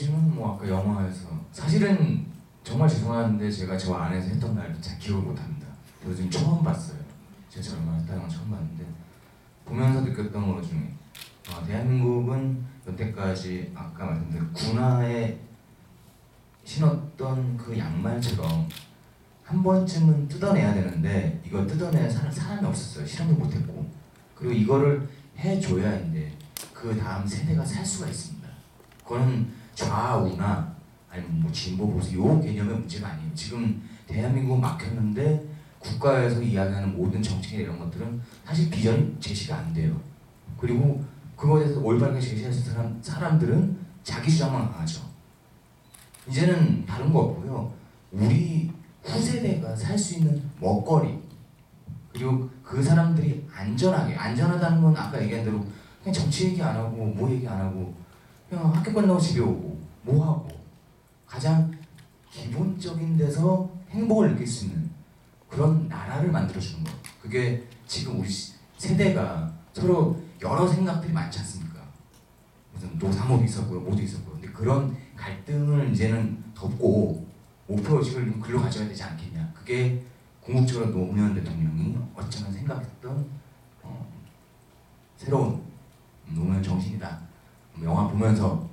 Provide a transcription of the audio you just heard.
씨는 뭐 아까 영화에서 사실은 정말 죄송한데 제가 저 안에서 했던 말도 잘 기억을 못합니다. 요즘 처음 봤어요. 제가 저 얼마 했다는 건 처음 봤는데 보면서 느꼈던 것 중에 아, 대한민국은 여태까지 아까 말씀드린 군화에 신었던 그 양말처럼 한 번쯤은 뜯어내야 되는데 이거 뜯어내는 사람, 사람이 없었어요. 실험도 못했고 그리고 이거를 해줘야 이제 그 다음 세대가 살 수가 있습니다. 그거는 좌우나 아니면 뭐 진보 보수 요 개념의 문제가 아니에요. 지금 대한민국 막혔는데 국가에서 이야기하는 모든 정책이나 이런 것들은 사실 비전이 제시가 안 돼요. 그리고 그거에 대해서 올바르게 제시할 사람, 사람들은 자기 주장만 강하죠. 이제는 다른 거 없고요. 우리 후세대가 살 수 있는 먹거리 그리고 그 사람들이 안전하게 안전하다는 건 아까 얘기한 대로 그냥 정치 얘기 안 하고 뭐 얘기 안 하고 학교 끝나고 집에 오고 뭐 하고 가장 기본적인 데서 행복을 느낄 수 있는 그런 나라를 만들어 주는 거. 그게 지금 우리 시- 세대가 서로 여러 생각들이 많지 않습니까? 무슨 노사모도 있었고요, 모두 있었고요. 근데 그런 갈등을 이제는 덮고 목표 의식을 좀 글로 가져야 되지 않겠냐. 그게 궁극적으로 노무현 대통령이 어쩌면 생각했던 어, 새로운 노무현 정신이다. 영화 보면서